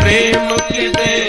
प्रेम की दे